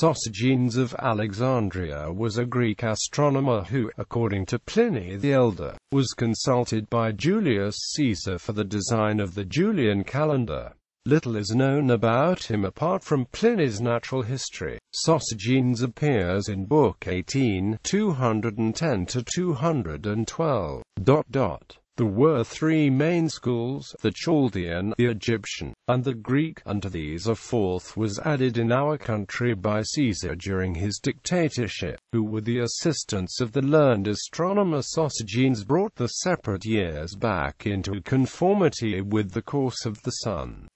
Sosigenes of Alexandria was a Greek astronomer who, according to Pliny the Elder, was consulted by Julius Caesar for the design of the Julian calendar. Little is known about him apart from Pliny's natural history. Sosigenes appears in Book 18, 210-212. There were three main schools, the Chaldean, the Egyptian, and the Greek, and to these a fourth was added in our country by Caesar during his dictatorship, who with the assistance of the learned astronomer Sosigenes brought the separate years back into conformity with the course of the sun.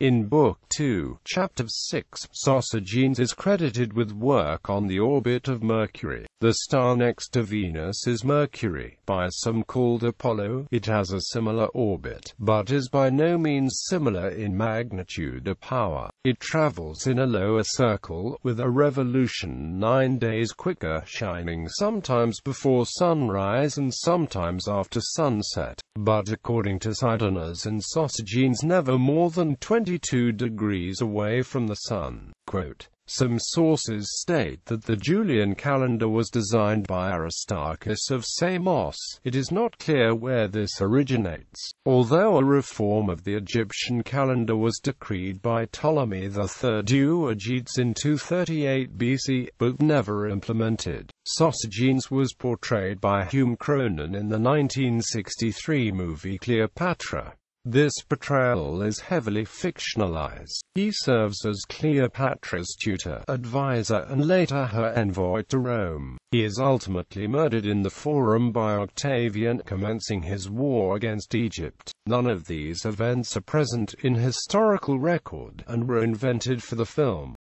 In Book 2, Chapter 6, Sosigenes is credited with work on the orbit of Mercury. The star next to Venus is Mercury, by some called Apollo. It has a similar orbit, but is by no means similar in magnitude or power. It travels in a lower circle, with a revolution nine days quicker, shining sometimes before sunrise and sometimes after sunset, but according to Cidenas and Sosigenes never more than 22 degrees away from the sun. Quote, some sources state that the Julian calendar was designed by Aristarchus of Samos. It is not clear where this originates, although a reform of the Egyptian calendar was decreed by Ptolemy III Euergetes in 238 BC, but never implemented. Sosigenes was portrayed by Hume Cronyn in the 1963 movie Cleopatra. This portrayal is heavily fictionalized. He serves as Cleopatra's tutor, advisor and later her envoy to Rome. He is ultimately murdered in the Forum by Octavian, commencing his war against Egypt. None of these events are present in historical record, and were invented for the film.